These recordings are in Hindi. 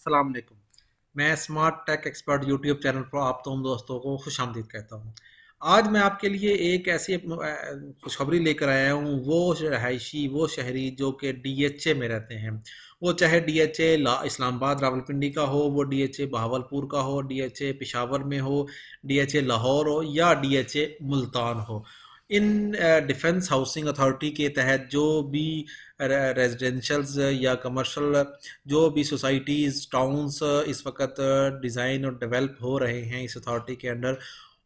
अस्सलाम वालेकुम मैं smart tech expert YouTube channel पर आप तुम दोस्तों को खुश आमदीद कहता हूँ। आज मैं आपके लिए एक ऐसी खुशखबरी लेकर आया हूँ, वो रहायशी, वो शहरी जो कि डीएचए में रहते हैं। वो चाहे D H DHA Islamabad, Rawalpindi का हो, वो डीएचए बहावलपुर का हो डीएचए पिशावर में हो डीएचए लाहौर हो या डीएचए मुल्तान हो। इन डिफेंस हाउसिंग अथॉरिटी के तहत जो भी रेजिडेंशल्स या कमर्शल जो भी सोसाइटीज़ टाउन्स इस वक्त डिज़ाइन और डेवलप हो रहे हैं इस अथॉरिटी के अंडर,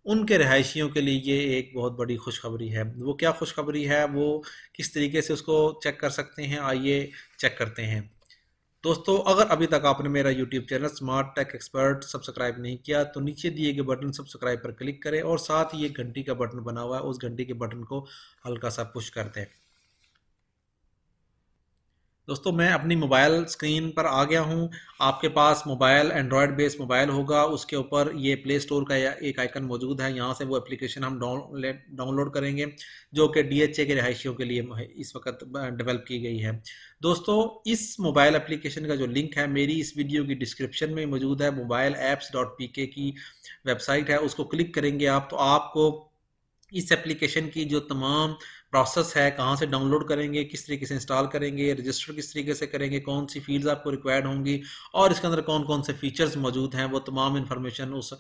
उनके रहायशियों के लिए ये एक बहुत बड़ी खुशखबरी है। वो क्या खुशखबरी है? वो किस तरीके से उसको चेक कर सकते हैं? आइए चेक करते हैं। दोस्तों, अगर अभी तक आपने मेरा YouTube channel smart tech expert subscribe नहीं किया तो नीचे दिए गए बटन सब्सक्राइब पर क्लिक करें और साथ ही एक घंटी का बटन बना हुआ है, उस घंटी के बटन को हल्का सा पुश कर दें दोस्तों, मैं अपनी मोबाइल स्क्रीन पर आ गया हूँ। आपके पास मोबाइल एंड्रॉयड बेस्ड मोबाइल होगा। उसके ऊपर ये प्ले स्टोर का एक आइकन मौजूद है। यहाँ से वो एप्लीकेशन हम डाउनलोड करेंगे, जो कि डीएचए के रिहायशियों के लिए इस वक्त डेवलप की गई है। दोस्तों, इस मोबाइल एप्लीकेशन का जो लिंक है, मेरी इस वीडियो की डिस्क्रिप्शन में मौजूद है। मोबाइल ऐप्स डॉट पी के की वेबसाइट है। उसको क्लिक करेंगे आप तो आपको इस एप्लीकेशन की जो तमाम प्रोसेस है, कहाँ से डाउनलोड करेंगे, किस तरीके से इंस्टॉल करेंगे रजिस्टर किस तरीके से करेंगे कौन सी फील्ड्स आपको रिक्वायर्ड होंगी, और इसके अंदर कौन कौन से फीचर्स मौजूद हैं, वो तमाम इन्फॉर्मेशन उस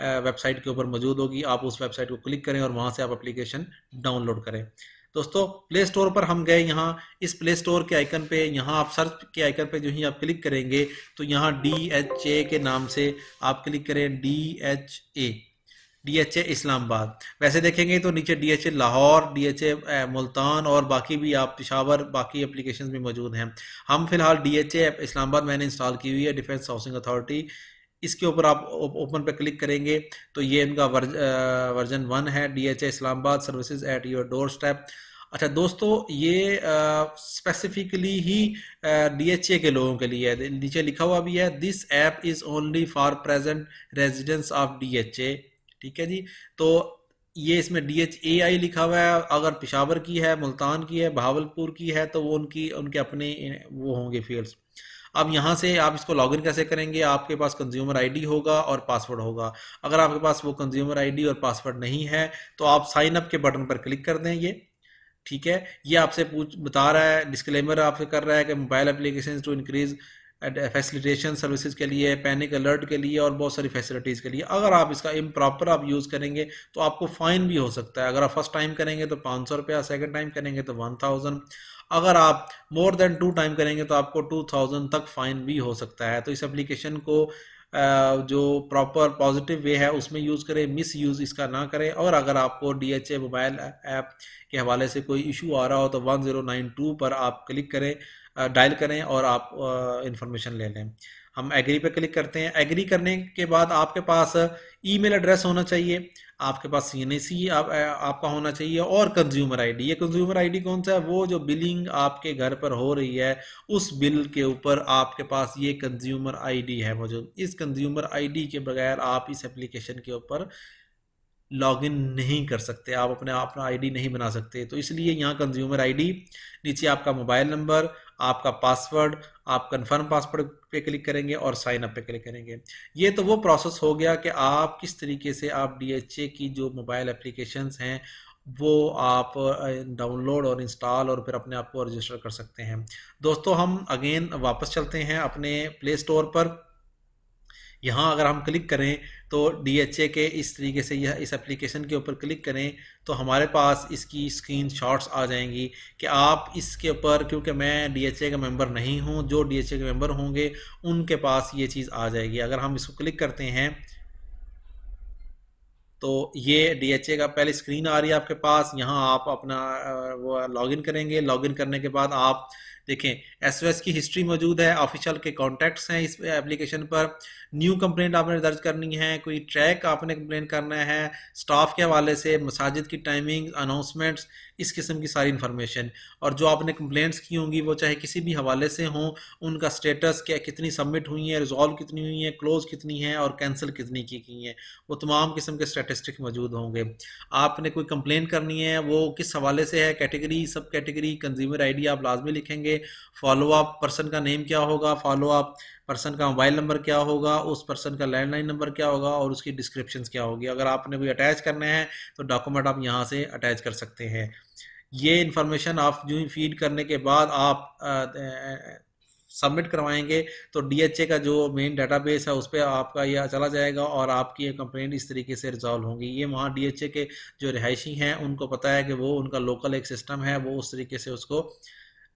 वेबसाइट के ऊपर मौजूद होगी। आप उस वेबसाइट को क्लिक करें और वहाँ से आप एप्लीकेशन डाउनलोड करें। दोस्तों प्ले स्टोर पर हम गए यहाँ। इस प्ले स्टोर के आइकन पे, यहाँ आप सर्च के आइकन पे जो ही आप क्लिक करेंगे तो यहाँ डी एच ए के नाम से आप क्लिक करें D H A DHA Islamabad. वैसे देखेंगे तो नीचे डीएचए लाहौर डीएचए मुल्तान और बाकी भी आप पिशावर बाकी एप्लीकेशन भी मौजूद हैं। हम फ़िलहाल डीएचए इस्लामाबाद मैंने इंस्टॉल की हुई है डिफेंस हाउसिंग अथॉरिटी इसके ऊपर आप ओपन पे क्लिक करेंगे तो ये इनका वर्ज, वर्जन वन है DHA Islamabad services at your doorstep अच्छा दोस्तों ये स्पेसिफिकली ही डीएचए के लोगों के लिए है। नीचे लिखा हुआ भी है this app is only for present residence of DHA ठीक है जी? तो ये इसमें डी एच ए आई लिखा हुआ है। अगर पिशावर की है, मुल्तान की है, बहावलपुर की है तो वो उनकी, उनके अपने वो होंगे फील्ड्स अब यहाँ से आप इसको लॉगिन कैसे करेंगे? आपके पास कंज्यूमर आईडी होगा और पासवर्ड होगा। अगर आपके पास वो कंज्यूमर आईडी और पासवर्ड नहीं है तो आप साइन अप के बटन पर क्लिक कर दें ये। ठीक है? ये आपसे पूछ, बता रहा है डिस्क्लेमर आपसे कर रहा है कि mobile application to increase facilitation services के लिए पैनिक अलर्ट के लिए और बहुत सारी फैसिलिटीज़ के लिए। अगर आप इसका इम प्रॉपर आप यूज़ करेंगे तो आपको फ़ाइन भी हो सकता है। अगर आप फ़र्स्ट टाइम करेंगे तो पाँच सौ रुपया सेकेंड टाइम करेंगे तो वन थाउज़ेंड अगर आप मोर देन टू टाइम करेंगे तो आपको टू थाउज़ेंड तक फ़ाइन भी हो सकता है। तो इस एप्लीकेशन को जो प्रॉपर पॉजिटिव वे है, उसमें यूज़ करें मिस यूज़ इसका ना करें। और अगर आपको D H A mobile app के हवाले से कोई इशू आ रहा हो तो वन ज़ीरो नाइन टू पर आप क्लिक करें। डायल करें और आप इंफॉर्मेशन ले लें। हम एग्री पे क्लिक करते हैं। एग्री करने के बाद आपके पास ईमेल एड्रेस होना चाहिए। आपके पास सी एन सी आप, आपका होना चाहिए और कंज्यूमर आईडी ये कंज्यूमर आईडी कौन सा है? वो जो बिलिंग आपके घर पर हो रही है उस बिल के ऊपर आपके पास ये कंज्यूमर आईडी है मौजूद। इस कंज्यूमर आईडी के बगैर आप इस एप्लीकेशन के ऊपर लॉगिन नहीं कर सकते। आप अपने अपना आईडी नहीं बना सकते। तो इसलिए यहाँ कंज्यूमर आईडी नीचे आपका मोबाइल नंबर आपका पासवर्ड आप कंफर्म पासवर्ड पे क्लिक करेंगे और साइन अप पे क्लिक करेंगे। ये तो वो प्रोसेस हो गया कि आप किस तरीके से आप डीएचए की जो मोबाइल एप्लीकेशंस हैं, वो आप डाउनलोड और इंस्टॉल और फिर अपने आप को रजिस्टर कर सकते हैं। दोस्तों, हम अगेन वापस चलते हैं अपने प्ले स्टोर पर। यहाँ अगर हम क्लिक करें तो डी के इस तरीके से यह इस एप्लीकेशन के ऊपर क्लिक करें तो हमारे पास इसकी स्क्रीन शॉट्स आ जाएँगी कि आप इसके ऊपर, क्योंकि मैं डी का मेंबर नहीं हूँ, जो डी के मेंबर होंगे, उनके पास ये चीज़ आ जाएगी। अगर हम इसको क्लिक करते हैं तो ये डी का पहले स्क्रीन आ रही है आपके पास। यहाँ आप अपना वो लॉगिन करेंगे। लॉगिन करने के बाद आप देखें एस की हिस्ट्री मौजूद है ऑफिशियल के कॉन्टैक्ट्स हैं इस एप्लीकेशन पर। न्यू कंप्लेंट आपने दर्ज करनी है, कोई ट्रैक आपने कंप्लेन करना है स्टाफ के हवाले से, मसाजिद की टाइमिंग अनाउंसमेंट्स इस किस्म की सारी इन्फॉर्मेशन और जो आपने कंप्लेंट्स की होंगी, वो चाहे किसी भी हवाले से हों, उनका स्टेटस क्या, कितनी सबमिट हुई है रिजॉल्व कितनी हुई है क्लोज कितनी है, और कैंसिल कितनी की गई हैं, वो तमाम किस्म के स्टेटिस्टिक मौजूद होंगे। आपने कोई कंप्लेन करनी है, वो किस हवाले से है कैटेगरी सब कैटेगरी कंज्यूमर आईडी आप लाजमी लिखेंगे। फॉलो अप पर्सन का नेम क्या होगा? फॉलो अप पर्सन का मोबाइल नंबर क्या होगा? उस पर्सन का लैंडलाइन नंबर क्या होगा? और उसकी डिस्क्रिप्शन क्या होगी? अगर आपने कोई अटैच करने हैं तो डॉक्यूमेंट आप यहाँ से अटैच कर सकते हैं। ये इन्फॉर्मेशन आप जो फ़ीड करने के बाद आप सबमिट करवाएँगे तो डीएचए का जो मेन डेटाबेस है, उस पर आपका यह चला जाएगा और आपकी ये कंप्लेंट इस तरीके से रिजॉल्व होंगी। ये वहाँ डीएचए के जो रिहायशी हैं, उनको पता है कि वो उनका लोकल एक सिस्टम है, वो उस तरीके से उसको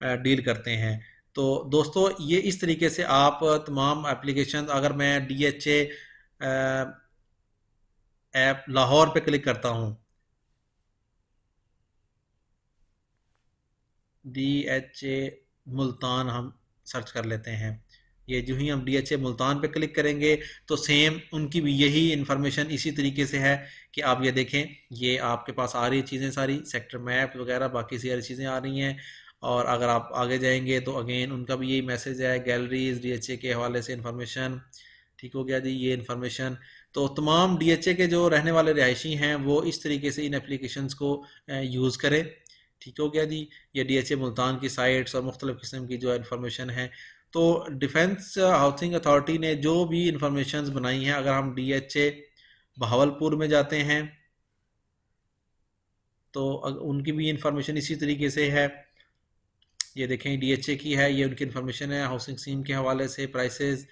डील करते हैं। तो दोस्तों, ये इस तरीके से आप तमाम एप्लीकेशन अगर मैं D H A app Lahore पे क्लिक करता हूँ। डी एच ए मुल्तान हम सर्च कर लेते हैं। ये जो ही हम डी एच ए मुल्तान पे क्लिक करेंगे तो सेम उनकी भी यही इन्फॉर्मेशन इसी तरीके से है कि आप ये देखें, ये आपके पास आ रही चीज़ें सारी, सेक्टर मैप वगैरह, बाकी सारी चीज़ें आ रही हैं। और अगर आप आगे जाएँगे तो अगेन उनका भी यही मैसेज है गैलरीज डीएचए के हवाले से इंफॉर्मेशन ठीक हो गया जी, ये इन्फॉर्मेशन तो तमाम डीएचए के जो रहने वाले रिहायशी हैं, वो इस तरीके से इन एप्लीकेशंस को यूज़ करें, ठीक हो गया जी। ये डी एच ए मुल्तान की साइट्स और मुख्तलिफ़ किस्म की जो इन्फॉर्मेशन है। तो डिफेंस हाउसिंग अथॉरिटी ने जो भी इंफॉर्मेशन बनाई हैं, अगर हम डी एच ए बहावलपुर में जाते हैं तो उनकी भी इंफॉर्मेशन इसी तरीके से है। ये देखें डीएचए की है, ये उनकी इन्फॉर्मेशन है हाउसिंग स्कीम के हवाले से प्राइसेस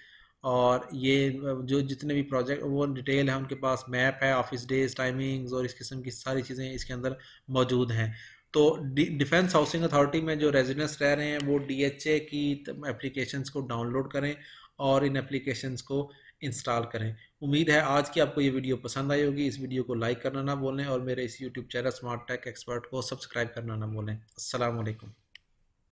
और ये, जो जितने भी प्रोजेक्ट वो डिटेल है उनके पास मैप है ऑफ़िस डेज़ टाइमिंग्स और इस किस्म की सारी चीज़ें इसके अंदर मौजूद हैं। तो डिफेंस हाउसिंग अथॉरिटी में जो रेजिडेंट्स रह रहे हैं, वो डीएचए की एप्लीकेशंस को डाउनलोड करें और इन एप्लीकेशंस को इंस्टॉल करें। उम्मीद है आज की आपको ये वीडियो पसंद आई होगी। इस वीडियो को लाइक करना ना बोलें और मेरे इस YouTube channel smart tech expert को सब्सक्राइब करना ना बोलें अस्सलाम वालेकुम